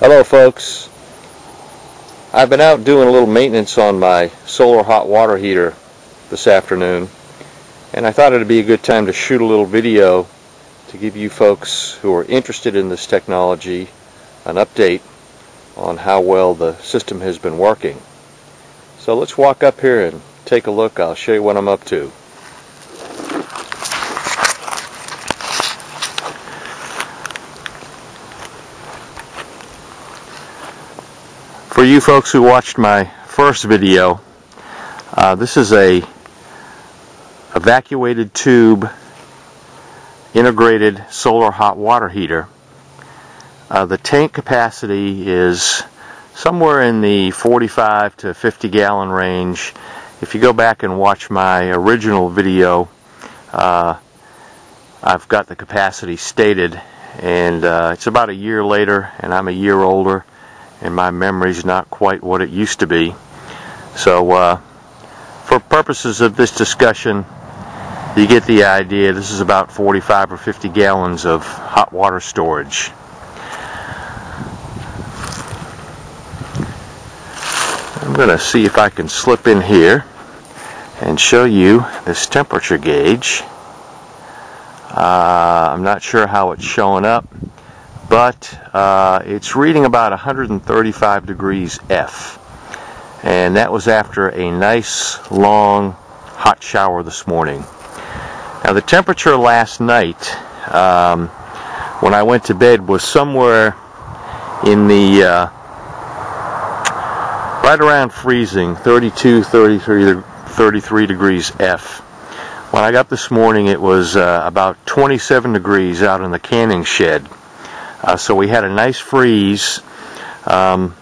Hello folks. I've been out doing a little maintenance on my solar hot water heater this afternoon and I thought it would be a good time to shoot a little video to give you folks who are interested in this technology an update on how well the system has been working. So let's walk up here and take a look. I'll show you what I'm up to. For you folks who watched my first video, uh, this is a evacuated tube integrated solar hot water heater. Uh, the tank capacity is somewhere in the 45 to 50 gallon range. If you go back and watch my original video, uh, I've got the capacity stated and uh, it's about a year later and I'm a year older and my memory's not quite what it used to be. So uh, for purposes of this discussion, you get the idea. This is about 45 or 50 gallons of hot water storage. I'm going to see if I can slip in here and show you this temperature gauge. Uh, I'm not sure how it's showing up but uh, it's reading about 135 degrees F. And that was after a nice long hot shower this morning. Now the temperature last night um, when I went to bed was somewhere in the uh, right around freezing 32 33 33 degrees F when I got this morning it was uh, about 27 degrees out in the canning shed uh, so we had a nice freeze um,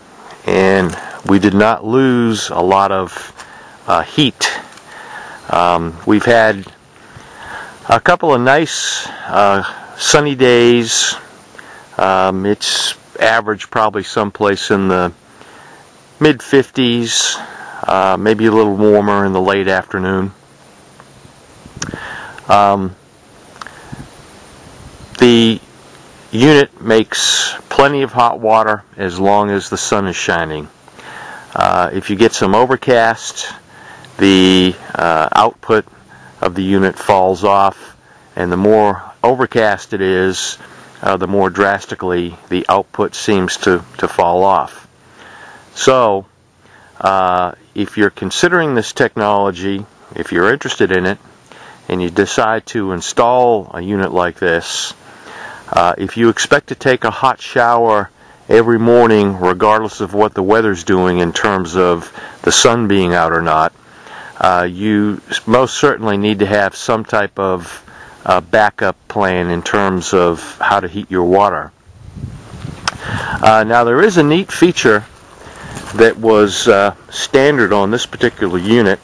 and we did not lose a lot of uh, heat. Um, we've had a couple of nice uh, sunny days. Um, it's average probably someplace in the mid 50s, uh, maybe a little warmer in the late afternoon. Um, the unit makes plenty of hot water as long as the sun is shining. Uh, if you get some overcast, the uh, output of the unit falls off, and the more overcast it is, uh, the more drastically the output seems to, to fall off. So, uh, if you're considering this technology, if you're interested in it, and you decide to install a unit like this, uh, if you expect to take a hot shower every morning, regardless of what the weather's doing in terms of the sun being out or not, uh, you most certainly need to have some type of uh, backup plan in terms of how to heat your water. Uh, now there is a neat feature that was uh, standard on this particular unit,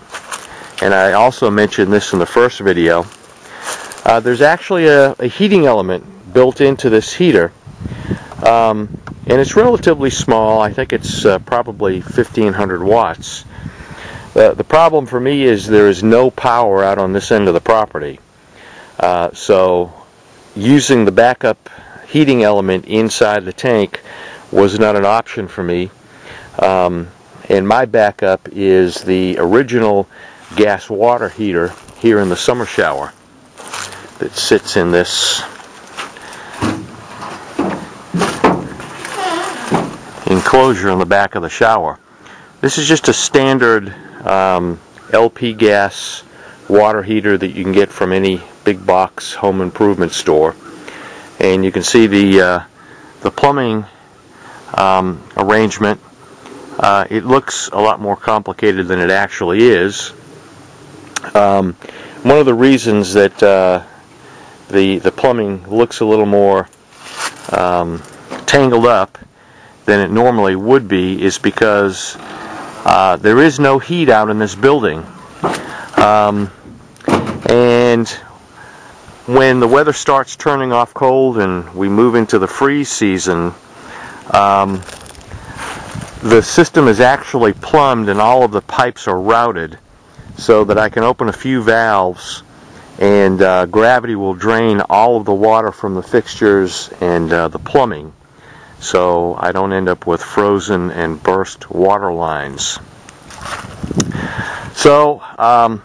and I also mentioned this in the first video. There's actually a, a heating element built into this heater. Um, and it's relatively small. I think it's uh, probably 1500 watts. Uh, the problem for me is there is no power out on this end of the property. Uh, so using the backup heating element inside the tank was not an option for me. Um, and my backup is the original gas water heater here in the summer shower that sits in this enclosure on the back of the shower. This is just a standard um, LP gas water heater that you can get from any big box home improvement store. And you can see the, uh, the plumbing um, arrangement. Uh, it looks a lot more complicated than it actually is. Um, one of the reasons that uh, the, the plumbing looks a little more um, tangled up than it normally would be is because uh, there is no heat out in this building. Um, and when the weather starts turning off cold and we move into the freeze season, um, the system is actually plumbed and all of the pipes are routed so that I can open a few valves and uh, gravity will drain all of the water from the fixtures and uh, the plumbing. So I don't end up with frozen and burst water lines. So, um,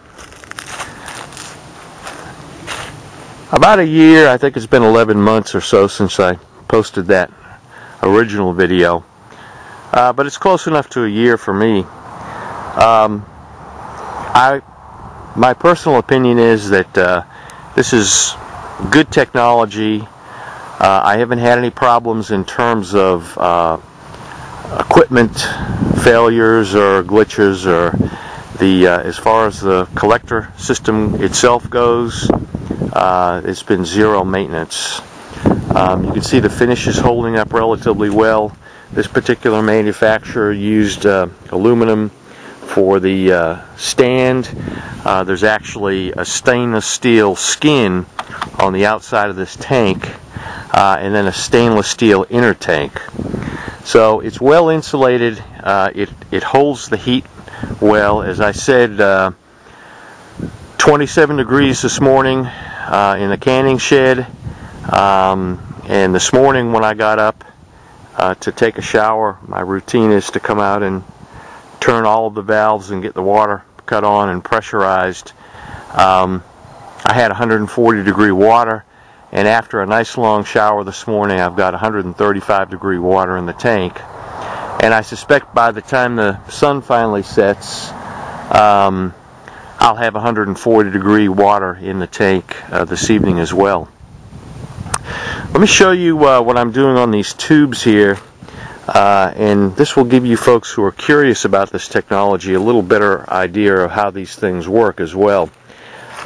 about a year, I think it's been 11 months or so since I posted that original video. Uh, but it's close enough to a year for me. Um, I, my personal opinion is that uh, this is good technology. Uh, I haven't had any problems in terms of uh, equipment failures or glitches or the uh, as far as the collector system itself goes uh, it's been zero maintenance. Um, you can see the finish is holding up relatively well. This particular manufacturer used uh, aluminum for the uh, stand. Uh, there's actually a stainless steel skin on the outside of this tank uh, and then a stainless steel inner tank so it's well insulated. Uh, it, it holds the heat well. As I said, uh, 27 degrees this morning uh, in the canning shed. Um, and this morning when I got up uh, to take a shower, my routine is to come out and turn all of the valves and get the water cut on and pressurized. Um, I had 140 degree water and after a nice long shower this morning I've got 135 degree water in the tank and I suspect by the time the sun finally sets um, I'll have 140 degree water in the tank uh, this evening as well. Let me show you uh, what I'm doing on these tubes here uh, and this will give you folks who are curious about this technology a little better idea of how these things work as well.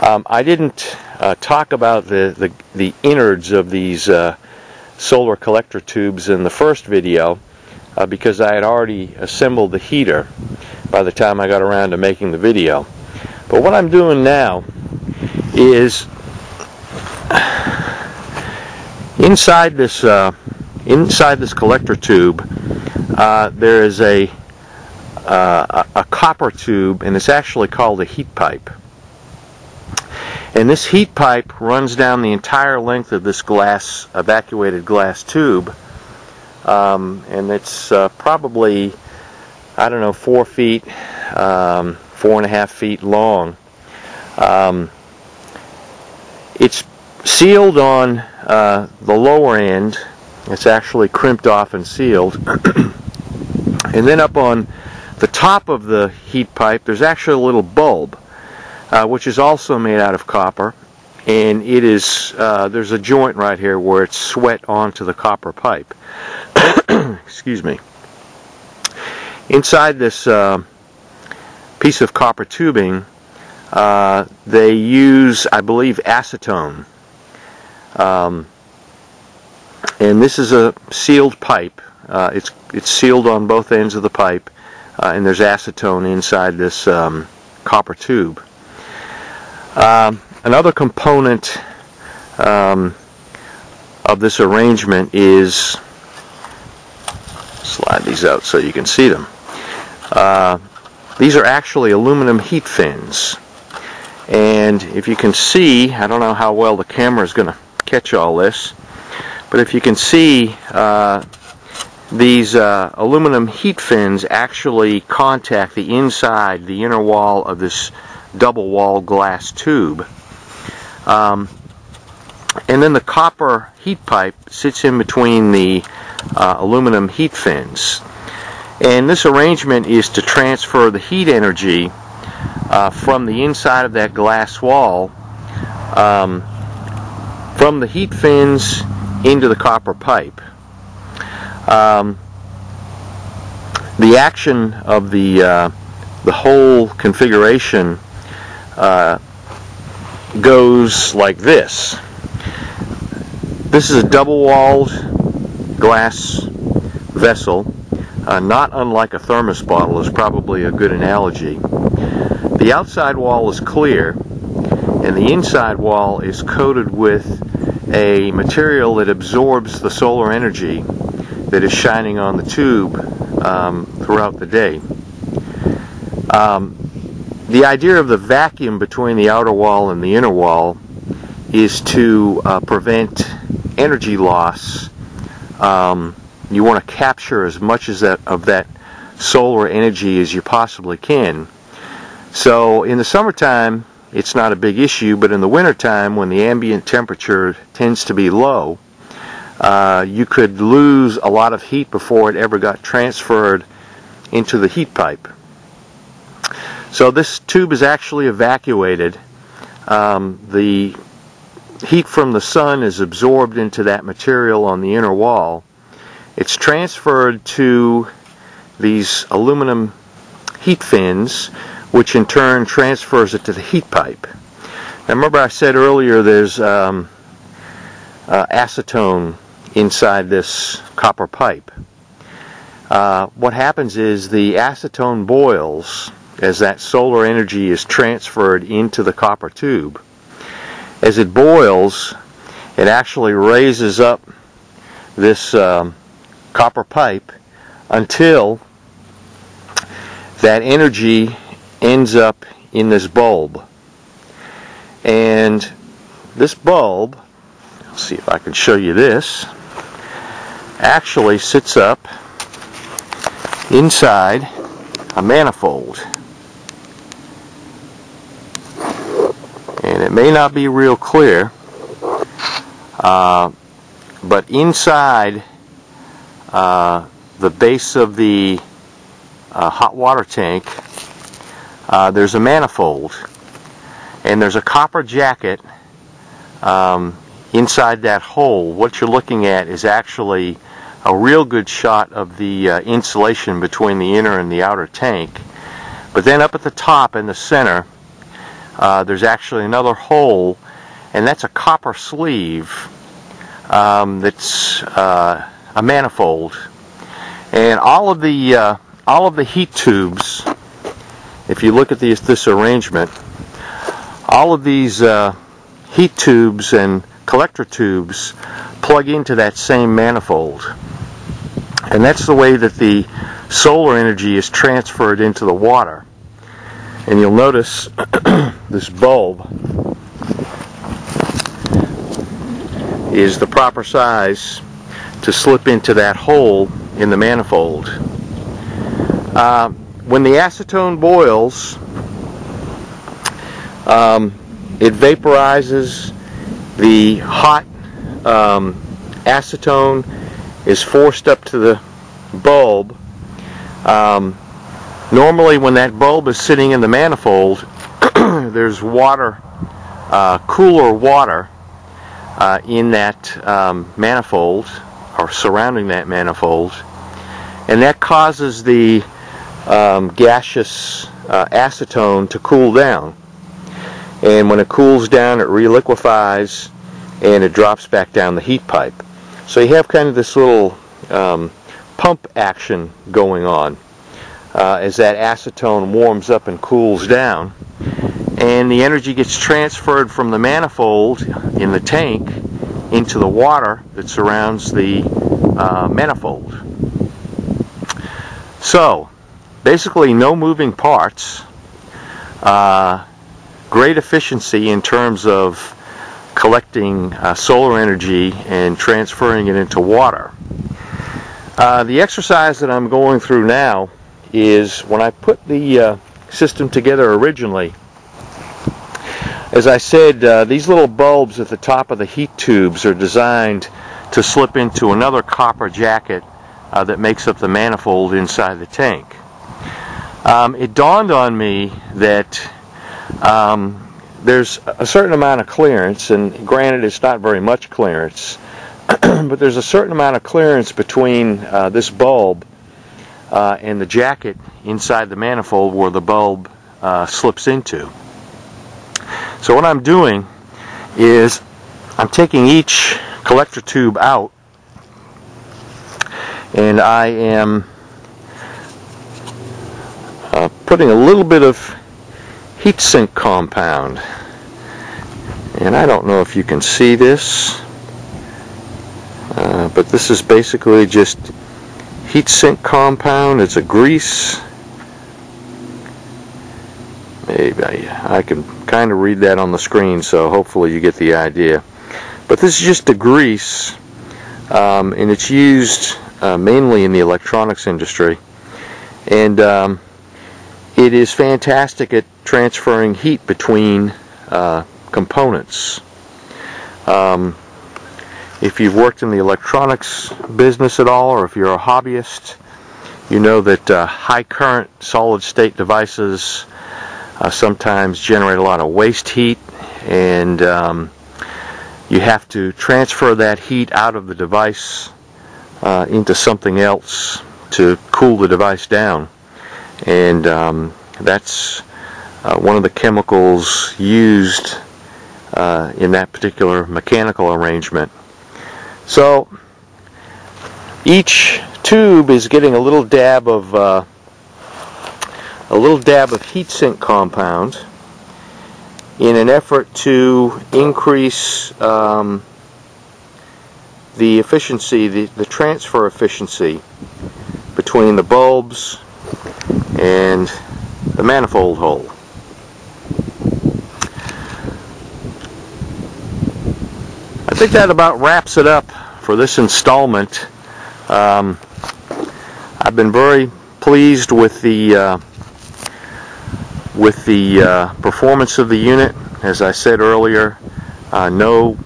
Um, I didn't uh, talk about the, the, the, innards of these uh, solar collector tubes in the first video uh, because I had already assembled the heater by the time I got around to making the video. But what I'm doing now is inside this uh, inside this collector tube uh, there is a, uh, a copper tube and it's actually called a heat pipe. And this heat pipe runs down the entire length of this glass, evacuated glass tube. Um, and it's uh, probably, I don't know, four feet, um, four and a half feet long. Um, it's sealed on uh, the lower end. It's actually crimped off and sealed. and then up on the top of the heat pipe, there's actually a little bulb uh, which is also made out of copper. And it is, uh, there's a joint right here where it's sweat onto the copper pipe. Excuse me. Inside this uh, piece of copper tubing, uh, they use, I believe, acetone. Um, and this is a sealed pipe. Uh, it's it's sealed on both ends of the pipe, uh, and there's acetone inside this um, copper tube. Um, another component um, of this arrangement is slide these out so you can see them. Uh, these are actually aluminum heat fins. And if you can see, I don't know how well the camera is going to catch all this, but if you can see, uh, these uh, aluminum heat fins actually contact the inside, the inner wall of this double wall glass tube. Um, and then the copper heat pipe sits in between the uh, aluminum heat fins. And this arrangement is to transfer the heat energy uh, from the inside of that glass wall um, from the heat fins into the copper pipe. Um, the action of the uh, the whole configuration uh, goes like this. This is a double-walled glass vessel, uh, not unlike a thermos bottle is probably a good analogy. The outside wall is clear, and the inside wall is coated with a material that absorbs the solar energy that is shining on the tube um, throughout the day. Um, the idea of the vacuum between the outer wall and the inner wall is to uh, prevent energy loss um, you want to capture as much as that of that solar energy as you possibly can. So in the summertime, it's not a big issue, but in the wintertime, when the ambient temperature tends to be low, uh, you could lose a lot of heat before it ever got transferred into the heat pipe. So this tube is actually evacuated. Um, the heat from the sun is absorbed into that material on the inner wall. It's transferred to these aluminum heat fins, which in turn transfers it to the heat pipe. Now remember I said earlier there's um, uh, acetone inside this copper pipe. Uh, what happens is the acetone boils as that solar energy is transferred into the copper tube. As it boils, it actually raises up this um, copper pipe until that energy ends up in this bulb. And this bulb, let's see if I can show you this, actually sits up inside a manifold. It may not be real clear, uh, but inside uh, the base of the uh, hot water tank, uh, there's a manifold. And there's a copper jacket um, inside that hole. What you're looking at is actually a real good shot of the uh, insulation between the inner and the outer tank. But then up at the top in the center, uh, there's actually another hole, and that's a copper sleeve um, that's uh, a manifold. And all of the uh, all of the heat tubes, if you look at this arrangement, all of these uh, heat tubes and collector tubes plug into that same manifold. And that's the way that the solar energy is transferred into the water. And you'll notice this bulb is the proper size to slip into that hole in the manifold. Uh, when the acetone boils, um, it vaporizes the hot um, acetone is forced up to the bulb. Um, normally when that bulb is sitting in the manifold, there's water, uh, cooler water uh, in that um, manifold or surrounding that manifold and that causes the um, gaseous uh, acetone to cool down. And when it cools down, it reliquefies and it drops back down the heat pipe. So you have kind of this little um, pump action going on uh, as that acetone warms up and cools down. And the energy gets transferred from the manifold in the tank into the water that surrounds the uh, manifold. So, basically no moving parts, uh, great efficiency in terms of collecting uh, solar energy and transferring it into water. Uh, the exercise that I'm going through now is when I put the uh, system together originally, as I said, uh, these little bulbs at the top of the heat tubes are designed to slip into another copper jacket uh, that makes up the manifold inside the tank. Um, it dawned on me that um, there's a certain amount of clearance, and granted it's not very much clearance, but there's a certain amount of clearance between uh, this bulb uh, and the jacket inside the manifold where the bulb uh, slips into. So what I'm doing is I'm taking each collector tube out and I am uh, putting a little bit of heat sink compound and I don't know if you can see this uh, but this is basically just heat sink compound it's a grease maybe I, I can kind of read that on the screen so hopefully you get the idea but this is just a grease um, and it's used uh, mainly in the electronics industry. And um, it is fantastic at transferring heat between uh, components. Um, if you've worked in the electronics business at all, or if you're a hobbyist, you know that uh, high current solid state devices uh, sometimes generate a lot of waste heat and um, you have to transfer that heat out of the device uh, into something else to cool the device down. And um, that's uh, one of the chemicals used uh, in that particular mechanical arrangement so each tube is getting a little dab of uh, a little dab of heat sink compound in an effort to increase um, the efficiency, the, the transfer efficiency between the bulbs and the manifold hole. Think that about wraps it up for this installment. Um, I've been very pleased with the uh, with the uh, performance of the unit. As I said earlier, uh, no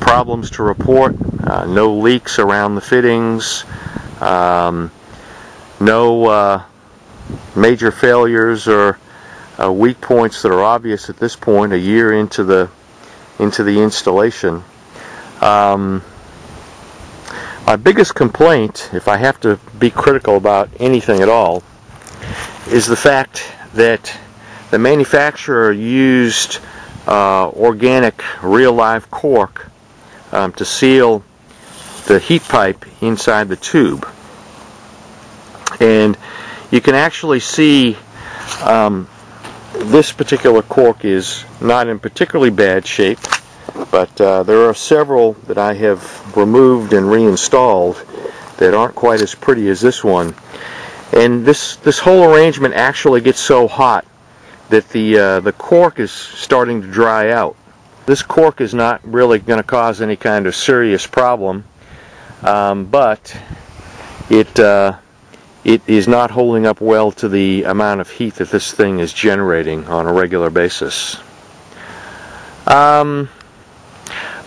problems to report, uh, no leaks around the fittings, um, no uh, major failures or uh, weak points that are obvious at this point, a year into the into the installation. Um, my biggest complaint, if I have to be critical about anything at all, is the fact that the manufacturer used uh, organic real live cork um, to seal the heat pipe inside the tube. And you can actually see um, this particular cork is not in particularly bad shape but uh, there are several that I have removed and reinstalled that aren't quite as pretty as this one. And this, this whole arrangement actually gets so hot that the, uh, the cork is starting to dry out. This cork is not really going to cause any kind of serious problem, um, but it, uh, it is not holding up well to the amount of heat that this thing is generating on a regular basis. Um,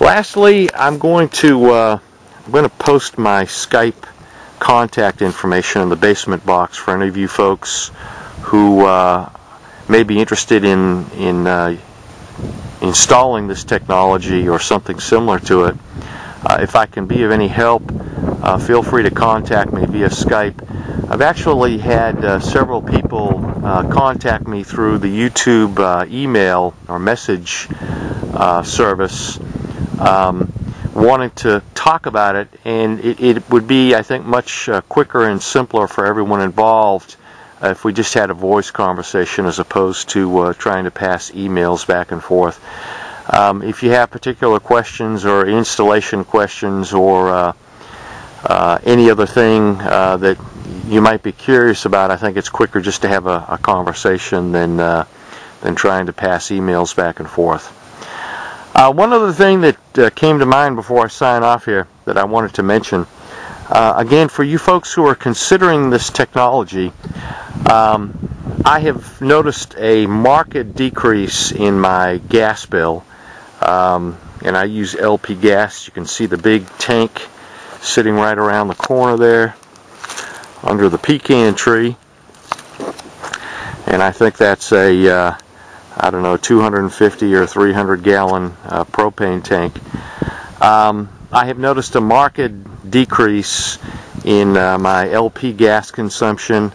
Lastly, I'm going to uh, I'm going to post my Skype contact information in the basement box for any of you folks who uh, may be interested in in uh, installing this technology or something similar to it. Uh, if I can be of any help, uh, feel free to contact me via Skype. I've actually had uh, several people contact me through the YouTube email or message service um, wanting to talk about it, and it, it would be, I think, much uh, quicker and simpler for everyone involved if we just had a voice conversation as opposed to uh, trying to pass emails back and forth. Um, if you have particular questions or installation questions or uh, uh, any other thing uh, that you might be curious about, I think it's quicker just to have a, a conversation than than trying to pass emails back and forth. Uh, one other thing that uh, came to mind before I sign off here that I wanted to mention, uh, again, for you folks who are considering this technology, um, I have noticed a marked decrease in my gas bill, um, and I use LP gas. You can see the big tank sitting right around the corner there under the pecan tree, and I think that's a uh, I don't know, 250 or 300 gallon uh, propane tank. Um, I have noticed a marked decrease in uh, my LP gas consumption.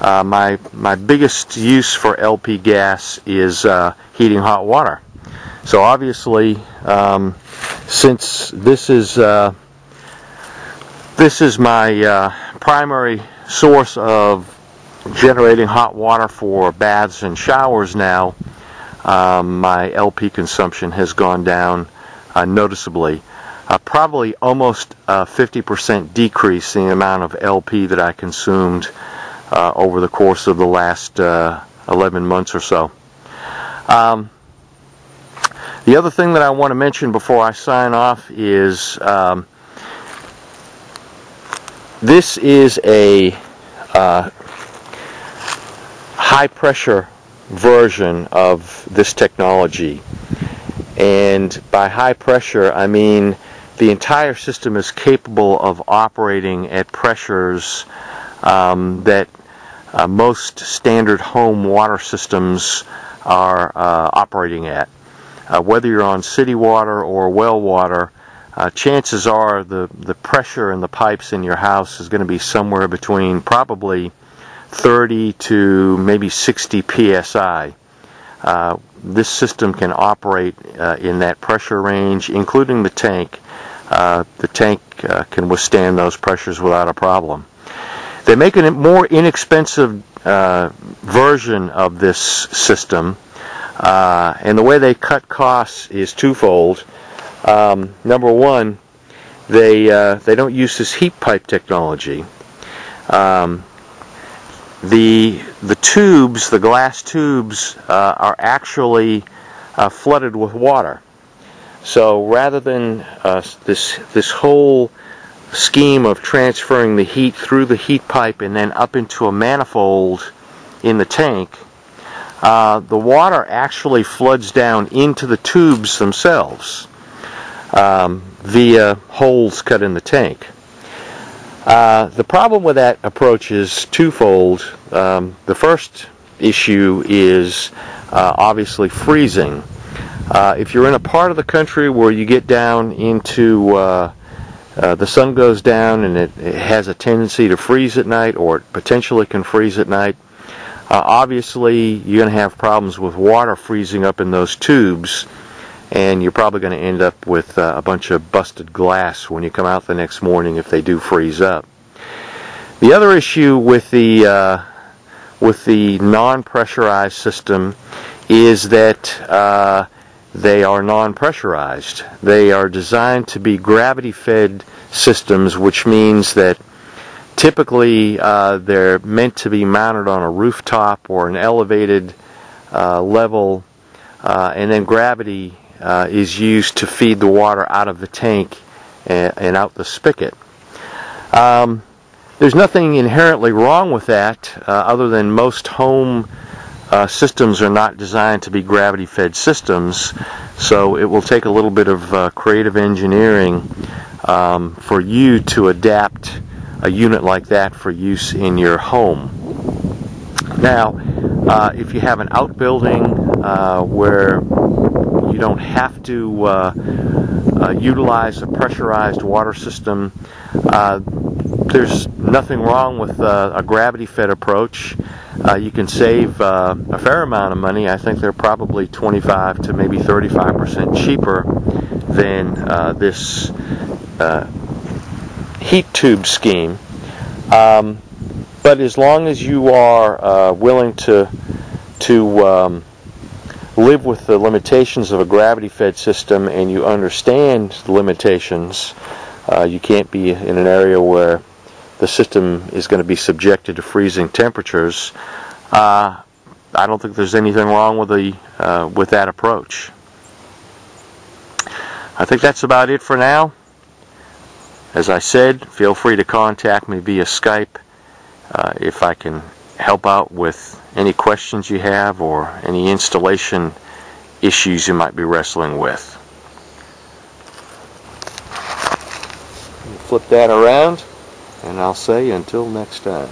Uh, my my biggest use for LP gas is uh, heating hot water. So obviously, um, since this is uh, this is my uh, primary source of generating hot water for baths and showers now, um, my LP consumption has gone down uh, noticeably. Uh, probably almost a 50% decrease in the amount of LP that I consumed uh, over the course of the last uh, 11 months or so. Um, the other thing that I want to mention before I sign off is um, this is a uh, high pressure version of this technology. And by high pressure, I mean the entire system is capable of operating at pressures um, that uh, most standard home water systems are uh, operating at. Uh, whether you're on city water or well water, uh, chances are the, the pressure in the pipes in your house is going to be somewhere between probably 30 to maybe 60 psi. Uh, this system can operate uh, in that pressure range, including the tank. Uh, the tank uh, can withstand those pressures without a problem. They make a more inexpensive uh, version of this system, uh, and the way they cut costs is twofold. Um, number one, they they don't use this heat pipe technology. Um, the the tubes, the glass tubes, uh, are actually uh, flooded with water. So rather than uh, this this whole scheme of transferring the heat through the heat pipe and then up into a manifold in the tank, uh, the water actually floods down into the tubes themselves um, via holes cut in the tank. Uh, the problem with that approach is twofold. Um, the first issue is uh, obviously freezing. Uh, if you're in a part of the country where you get down into uh, uh, the sun goes down and it, it, has a tendency to freeze at night or it potentially can freeze at night, obviously you're going to have problems with water freezing up in those tubes and you're probably going to end up with uh, a bunch of busted glass when you come out the next morning if they do freeze up. The other issue with the uh, with the non-pressurized system is that uh, they are non-pressurized. They are designed to be gravity-fed systems, which means that typically uh, they're meant to be mounted on a rooftop or an elevated uh, level, uh, and then gravity uh, is used to feed the water out of the tank and, and out the spigot. Um, there's nothing inherently wrong with that uh, other than most home uh, systems are not designed to be gravity fed systems so it will take a little bit of uh, creative engineering um, for you to adapt a unit like that for use in your home now uh, if you have an outbuilding uh, where you don't have to uh, uh, utilize a pressurized water system. Uh, there's nothing wrong with uh, a gravity-fed approach. Uh, you can save a fair amount of money. I think they're probably 25 to maybe 35% cheaper than this heat tube scheme. Um, but as long as you are willing to to um, live with the limitations of a gravity fed system and you understand the limitations, uh, you can't be in an area where the system is going to be subjected to freezing temperatures. Uh, I don't think there's anything wrong with the uh, with that approach. I think that's about it for now. As I said, feel free to contact me via Skype uh, if I can help out with any questions you have or any installation issues you might be wrestling with. Flip that around and I'll say until next time.